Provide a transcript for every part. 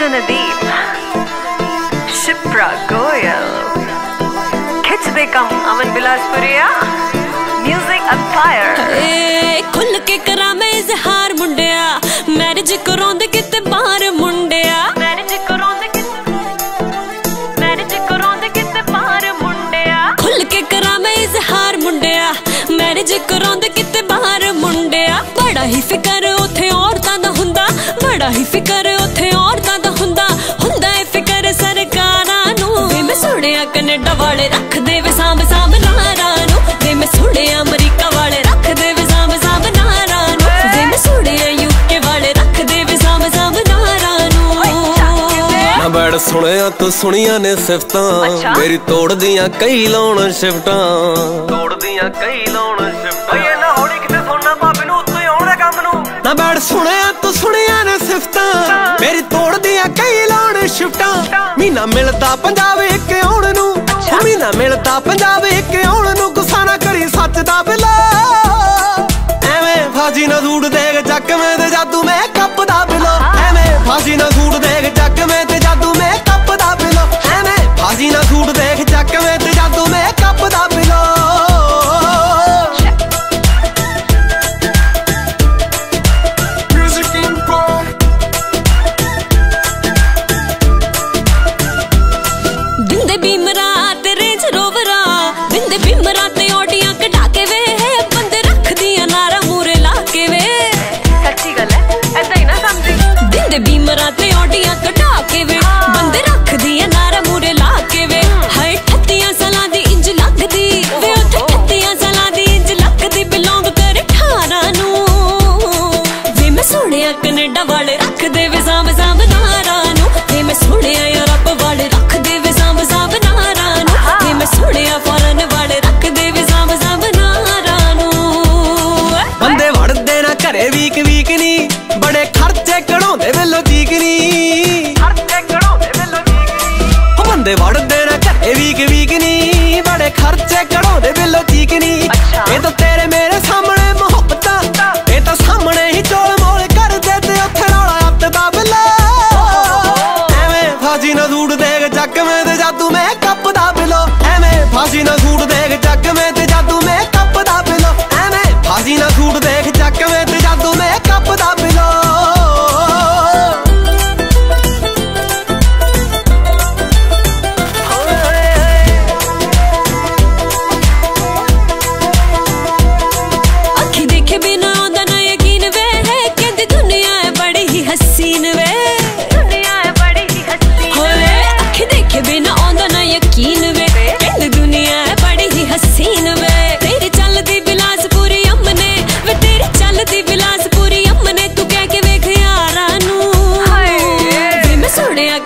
ਅੰਜਨਦੀਪ ਸ਼ਿਪਰਾ ਗੋਇਲ ਖਿੱਚਦੇ ਕੰਮ ਅਮਨ ਬਿਲਾਸਪੁਰੀਆ ਮਿਊਜ਼ਿਕ ਅਫਾਇਰ ਏ ਖੁੱਲ ਕੇ ਕਰਾਂ ਮੈਂ ਇਜ਼ਹਾਰ ਮੁੰਡਿਆ ਮੈਰਿਜ ਕਰਾਉਂਦੇ ਕਿਤੇ ਬਾਹਰ ਮੁੰਡਿਆ ਮੈਰਿਜ ਕਰਾਉਂਦੇ ਕਿਤੇ ਮੈਰਿਜ ਕਰਾਉਂਦੇ ਕਿਤੇ ਬਾਹਰ ਮੁੰਡਿਆ ਖੁੱਲ ਕੇ ਕਰਾਂ ਮੈਂ ਇਜ਼ਹਾਰ ਮੁੰਡਿਆ ਮੈਰਿਜ ਕਰਾਉਂਦੇ ਕਿਤੇ ਬਾਹਰ ਮੁੰਡਿਆ ਬੜਾ ਹੀ ਫਿਕਰ ਉਥੇ ਔਰਤਾਂ ਦਾ ਹੁੰਦਾ ਬੜਾ ਹੀ ਫਿਕਰ ਸੁਣਿਆ ਕੈਨੇਡਾ ਵਾਲੇ ਰੱਖਦੇ ਵੇ ਸਾਂਭ ਸਾਂਭ ਨਾਰਾਂ ਨੂੰ। ਵੇ ਮੈਂ ਸੁਣਿਆ ਅਮਰੀਕਾ ਵਾਲੇ ਰੱਖਦੇ ਵੇ ਸਾਂਭ ਸਾਂਭ ਨਾਰਾਂ ਨੂੰ। ਵੇ ਮੈਂ ਸੁਣਿਆ ਯੂਕੇ ਵਾਲੇ ਰੱਖਦੇ ਵੇ ਸਾਂਭ ਸਾਂਭ ਨਾਰਾਂ ਨੂੰ। ਨਾ ਬੈੜ ਸੁਣਿਆ ਤੂੰ ਸੁਣੀਆਂ ਨੇ ਸਿਫਤਾਂ। ਮੇਰੀ ਤੋੜਦੀਆਂ ਕਈ ਲਾਉਣ ਸ਼ਿਫਟਾਂ। ਤੋੜਦੀਆਂ ਕਈ ਲਾਉਣ ਸ਼ਿਫਟਾਂ। ਓਏ ਨਾ ਹੌਲੀ ਕਿਤੇ ਸੁਣਨਾ ਭਾਬੀ ਨੂੰ ਉੱਤੇ ਆਉਣਾ ਕੰਮ ਨੂੰ। ਨਾ ਬੈੜ ਸੁਣਿਆ ਤੂੰ ਸੁਣੀਆਂ ਨੇ ਸਿਫਤਾਂ। ਮੇਰੀ ਤੋੜਦੀਆਂ ਕਈ ਲਾਉਣ ਸ਼ਿਫਟਾਂ। ਮਹੀਨਾ ਮਿਲਦਾ ਪੰਜਾਬ ਇੱਕ ਉਹ ਮਹੀਨਾ ਮਿਲਦਾ। ਪੰਜਾਬ ਇੱਕ ਆਉਣ ਨੂੰ ਗੁੱਸਾ ਨਾ ਕਰੀ ਸੱਚ ਦਾ ਬਿਲਾ? ਐਵੇਂ ਫਾਜੀ ਨਾ ਸੂਟ ਦੇਖ ਚੱਕ ਮੈਂ ਬਿੰਦੇ ਬੀਮਰਾ ਐਵੇਂ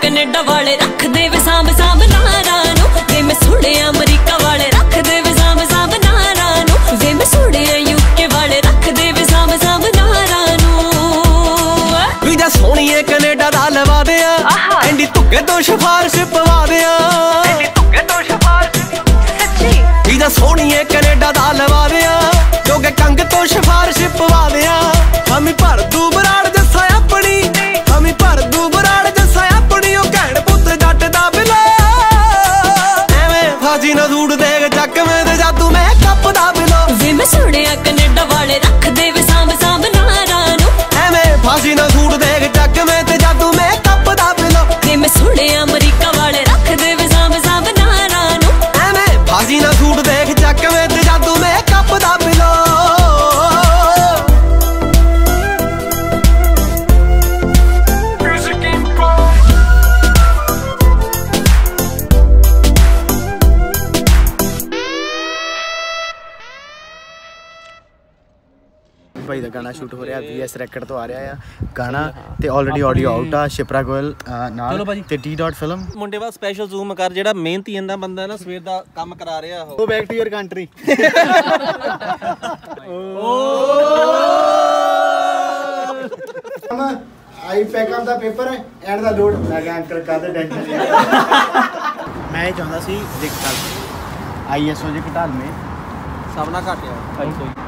ਕੈਨੇਡਾ ਵਾਲੇ ਰੱਖਦੇ ਵੇ ਸਾਂਭ ਸਾਂਭ ਨਾਰਾਂ ਨੂੰ। ਵੇ ਮੈਂ ਸੁਣਿਆ ਅਮਰੀਕਾ ਵਾਲੇ ਰੱਖਦੇ ਵੇ ਸਾਂਭ ਸਾਂਭ ਨਾਰਾਂ ਨੂੰ। ਵੇ ਮੈਂ ਸੁਣਿਆ ਯੂਕੇ ਵਾਲੇ ਰੱਖਦੇ ਵੇ ਸਾਂਭ ਸਾਂਭ ਨਾਰਾਂ ਨੂੰ। ਵੀਜ਼ਾ ਸੋਹਣੀਏ ਕੈਨੇਡਾ ਦਾ ਲਵਾ ਦਿਆਂ। ਆਹਾ। ਐਂਡੀ ਧੁੱਕੇ ਤੋਂ ਸਿਫਾਰਿਸ਼ ਪਵਾ ਦਿਆਂ। ਐਂਡੀ ਧੁੱਕੇ ਤੋਂ ਸਿਫਾਰਿਸ਼। ਸੱਚੀ। ਵੀਜ਼ਾ ਸੋਹਣੀਏ ਕੈਨੇਡਾ ਦਾ ਲਵਾ ਦਿਆਂ। ਜੋਗੇ ਕੰਗ ਤੋਂ ਸਿਫਾਰਿਸ਼ ਪਵਾ ਦਿਆਂ। ਹਮੀ ਭਰ ਦੂ ਬਰਾੜ ਜੱਸਾ ਆਪਣੀ। ਹਮੀ ਭਰ ਦੂ ਸੁਣਿਆ ਭਾਈ ਦਾ ਗਾਣਾ ਸ਼ੂਟ ਹੋ ਰਿਹਾ ਵੀਐਸ ਰੈਕਡ ਤੋਂ ਆ ਰਿਹਾ ਆ। ਗਾਣਾ ਤੇ ਆਲਰੇਡੀ ਆਡੀਓ ਆਊਟ ਆ ਸ਼ਿਪਰਾ ਗੋਇਲ ਨਾਲ ਤੇ ਡੀ ਡਾਟ ਫਿਲਮ ਮੁੰਡੇ ਵਾਲ ਸਪੈਸ਼ਲ ਜ਼ੂਮ ਕਰ ਜਿਹੜਾ ਮਿਹਨਤੀ ਇੰਦਾ ਬੰਦਾ ਨਾ ਸਵੇਰ ਦਾ ਕੰਮ ਕਰਾ ਰਿਹਾ ਉਹ। Go back to your country I pack off ਦਾ ਪੇਪਰ ਹੈ ਐਂਡ ਦਾ ਲੋਡ ਮੈਂ ਕਿਹਾ ਅੰਕਲ ਕਾਹਦੇ ਟੈਨਸ਼ਨ ਮੈਂ ਚਾਹੁੰਦਾ ਸੀ ਦੇਖ ਆਈਐਸਓ ਜੀ ਘਟਾਲ ਮੇ ਸਭ ਨਾਲ ਘਟਿਆ 250